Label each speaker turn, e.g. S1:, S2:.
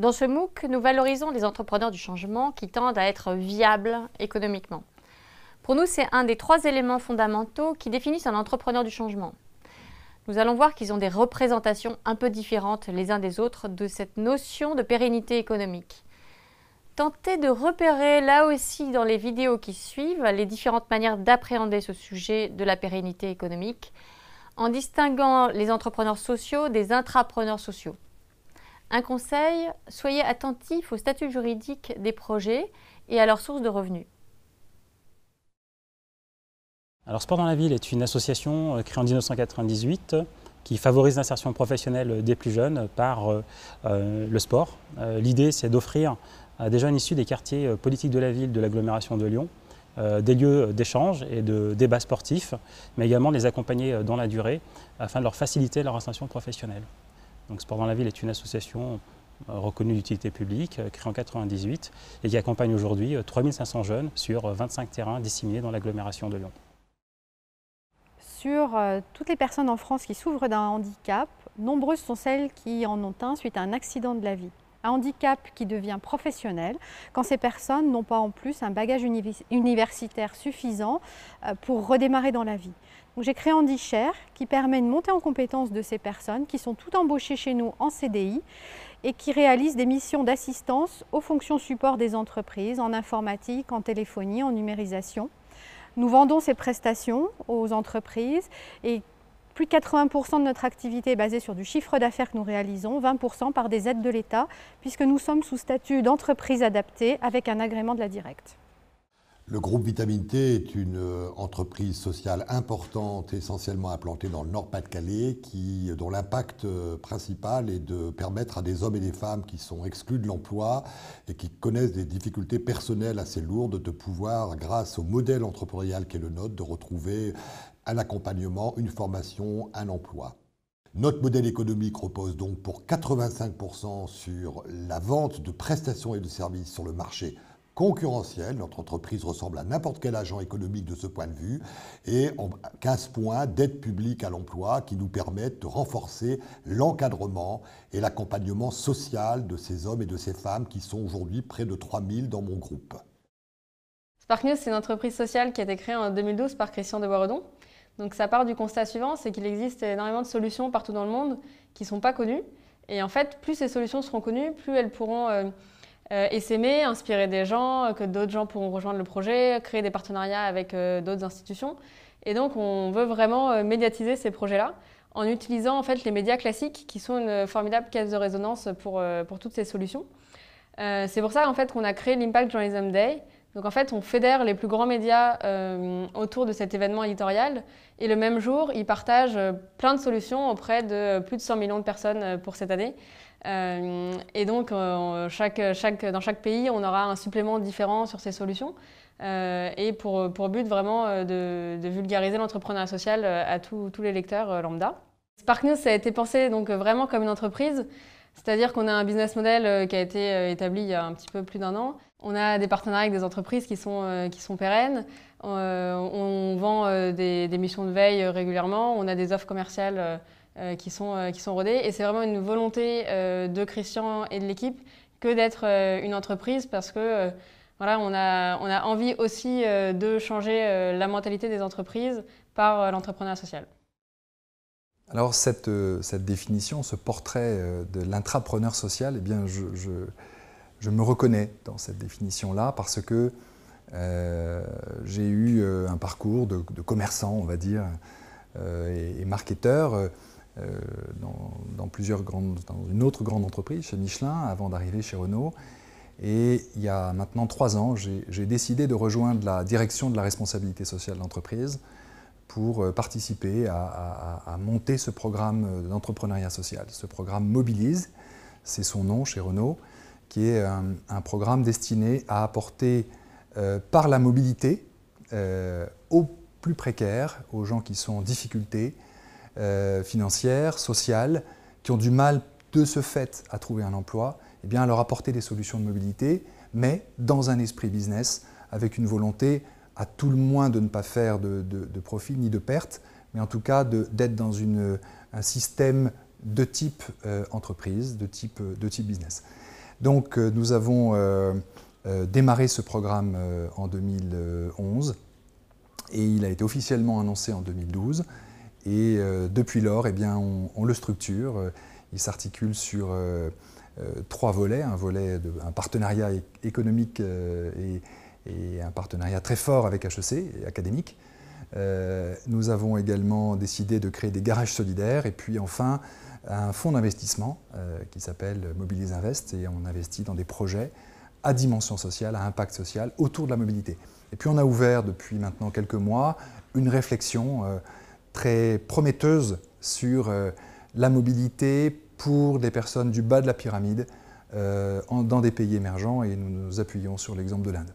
S1: Dans ce MOOC, nous valorisons les entrepreneurs du changement qui tendent à être viables économiquement. Pour nous, c'est un des trois éléments fondamentaux qui définissent un entrepreneur du changement. Nous allons voir qu'ils ont des représentations un peu différentes les uns des autres de cette notion de pérennité économique. Tentez de repérer là aussi dans les vidéos qui suivent les différentes manières d'appréhender ce sujet de la pérennité économique en distinguant les entrepreneurs sociaux des intrapreneurs sociaux. Un conseil, soyez attentifs au statut juridique des projets et à leurs sources de revenus.
S2: Alors Sport dans la ville est une association euh, créée en 1998 qui favorise l'insertion professionnelle des plus jeunes par euh, euh, le sport. L'idée c'est d'offrir à des jeunes issus des quartiers politiques de la ville de l'agglomération de Lyon des lieux d'échange et de débats sportifs, mais également les accompagner dans la durée afin de leur faciliter leur insertion professionnelle. Donc Sport dans la ville est une association euh, reconnue d'utilité publique, euh, créée en 1998 et qui accompagne aujourd'hui 3500 euh, jeunes sur 25 terrains disséminés dans l'agglomération de Lyon.
S3: Sur toutes les personnes en France qui souffrent d'un handicap, nombreuses sont celles qui en ont un suite à un accident de la vie. Un handicap qui devient professionnel quand ces personnes n'ont pas en plus un bagage universitaire suffisant pour redémarrer dans la vie. J'ai créé HandiShare qui permet une montée en compétence de ces personnes qui sont toutes embauchées chez nous en CDI et qui réalisent des missions d'assistance aux fonctions support des entreprises en informatique, en téléphonie, en numérisation. Nous vendons ces prestations aux entreprises et plus de 80% de notre activité est basée sur du chiffre d'affaires que nous réalisons, 20% par des aides de l'État, puisque nous sommes sous statut d'entreprise adaptée avec un agrément de la directe.
S4: Le groupe Vitamine T est une euh, entreprise sociale importante, essentiellement implantée dans le Nord-Pas-de-Calais, dont l'impact euh, principal est de permettre à des hommes et des femmes qui sont exclus de l'emploi et qui connaissent des difficultés personnelles assez lourdes de pouvoir, grâce au modèle entrepreneurial qu'est le nôtre, de retrouver un accompagnement, une formation, un emploi. Notre modèle économique repose donc pour 85% sur la vente de prestations et de services sur le marché concurrentiel. Notre entreprise ressemble à n'importe quel agent économique de ce point de vue. Et 15 points d'aide publique à l'emploi qui nous permettent de renforcer l'encadrement et l'accompagnement social de ces hommes et de ces femmes qui sont aujourd'hui près de 3000 dans mon groupe.
S5: Spark News, c'est une entreprise sociale qui a été créée en 2012 par Christian de Boiredon. Donc ça part du constat suivant, c'est qu'il existe énormément de solutions partout dans le monde qui ne sont pas connues. Et en fait, plus ces solutions seront connues, plus elles pourront euh, euh, et s'aimer, inspirer des gens, euh, que d'autres gens pourront rejoindre le projet, créer des partenariats avec euh, d'autres institutions. Et donc, on veut vraiment médiatiser ces projets-là en utilisant en fait les médias classiques qui sont une formidable caisse de résonance pour, pour toutes ces solutions. c'est pour ça en fait qu'on a créé l'Impact Journalism Day. Donc en fait, on fédère les plus grands médias autour de cet événement éditorial et le même jour, ils partagent plein de solutions auprès de plus de 100 millions de personnes pour cette année. Euh, et donc, euh, dans chaque pays, on aura un supplément différent sur ces solutions. Euh, et pour, but vraiment de, vulgariser l'entrepreneuriat social à tous les lecteurs lambda. Spark News, a été pensé donc vraiment comme une entreprise, c'est-à-dire qu'on a un business model qui a été établi il y a un petit peu plus d'un an. On a des partenariats avec des entreprises qui sont, qui sont pérennes. on vend des, des, missions de veille régulièrement. On a des offres commerciales euh, qui, sont, euh, qui sont rodés. Et c'est vraiment une volonté euh, de Christian et de l'équipe que d'être une entreprise parce que voilà, on, a, on a envie aussi de changer la mentalité des entreprises par l'entrepreneuriat social.
S6: Alors cette, cette, définition, ce portrait de l'intrapreneur social, eh bien je, je, me reconnais dans cette définition-là parce que j'ai eu un parcours de, commerçant, on va dire, et, et marketeur euh, dans, plusieurs grandes, dans une autre grande entreprise, chez Michelin, avant d'arriver chez Renault. Et il y a maintenant trois ans, j'ai décidé de rejoindre la direction de la responsabilité sociale de l'entreprise pour euh, participer à, monter ce programme d'entrepreneuriat social. Ce programme Mobilise, c'est son nom chez Renault, qui est un, programme destiné à apporter euh, par la mobilité aux plus précaires, aux gens qui sont en difficulté, euh, financières, sociales, qui ont du mal de ce fait à trouver un emploi, eh bien, à leur apporter des solutions de mobilité, mais dans un esprit business, avec une volonté à tout le moins de ne pas faire de, profit ni de perte, mais en tout cas d'être dans un système de type euh, entreprise, de type business. Donc nous avons démarré ce programme en 2011 et il a été officiellement annoncé en 2012. Et depuis lors, eh on, le structure. Il s'articule sur trois volets. Un volet de partenariat économique et, et, un partenariat très fort avec HEC et académique. Euh, nous avons également décidé de créer des garages solidaires et puis enfin un fonds d'investissement euh, qui s'appelle Mobilise Invest et on investit dans des projets à dimension sociale, à impact social autour de la mobilité. Et puis on a ouvert depuis maintenant quelques mois une réflexion euh, très prometteuse sur la mobilité pour des personnes du bas de la pyramide dans des pays émergents et nous nous appuyons sur l'exemple de l'Inde.